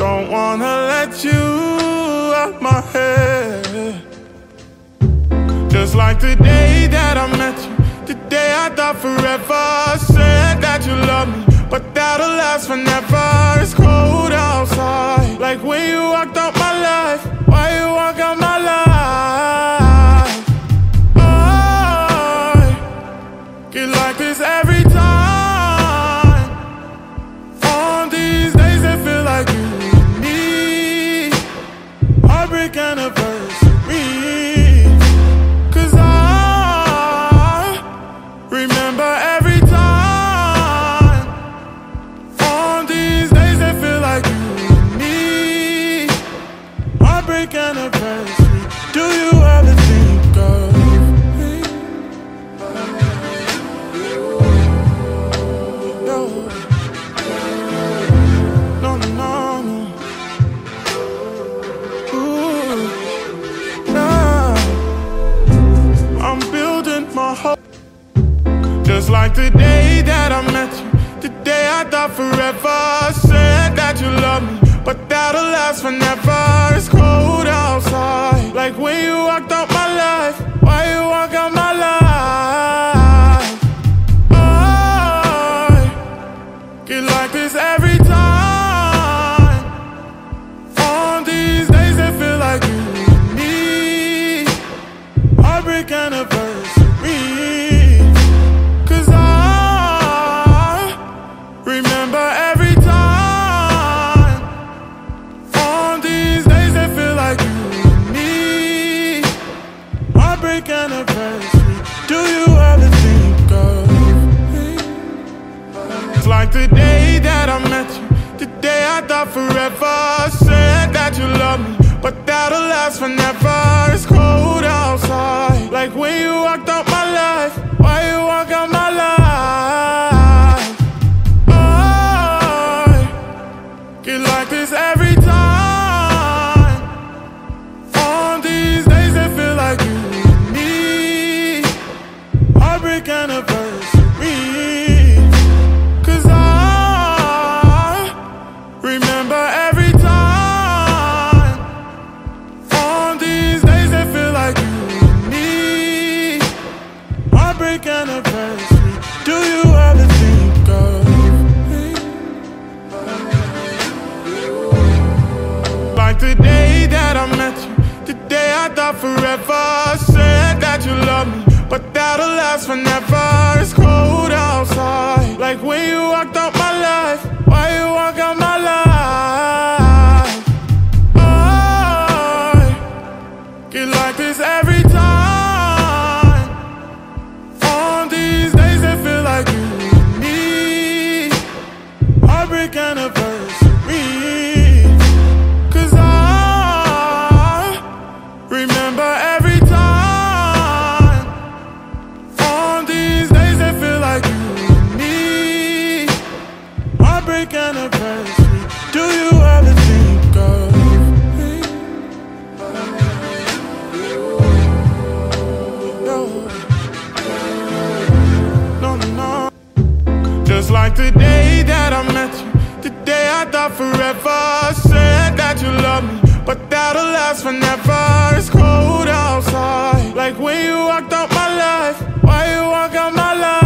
Don't wanna let you out my head. Just like the day that I met you, the day I thought forever. Said that you love me, but that'll last forever. It's cold outside, like when you walked out my life. Like the day that I met you, the day I thought forever. Said that you love me, but that'll last forever. It's cold It's like the day that I met you, the day I thought forever. Said that you love me, but that'll last forever. It's cold outside, like when you walked out my life. Why you walk out my life? I get like this every time. On these days, it feel like you me. Heartbreak anniversary. Forever. Said that you love me, but that'll last forever. It's cold outside, like when you walked out my life. Why you walk out my life? I get like this every time. On these days, it feel like you and me. Heartbreak anniversary. Like the day that I met you, the day I thought forever. Said that you love me, but that'll last forever. It's cold outside, like when you walked out my life. Why you walk out my life?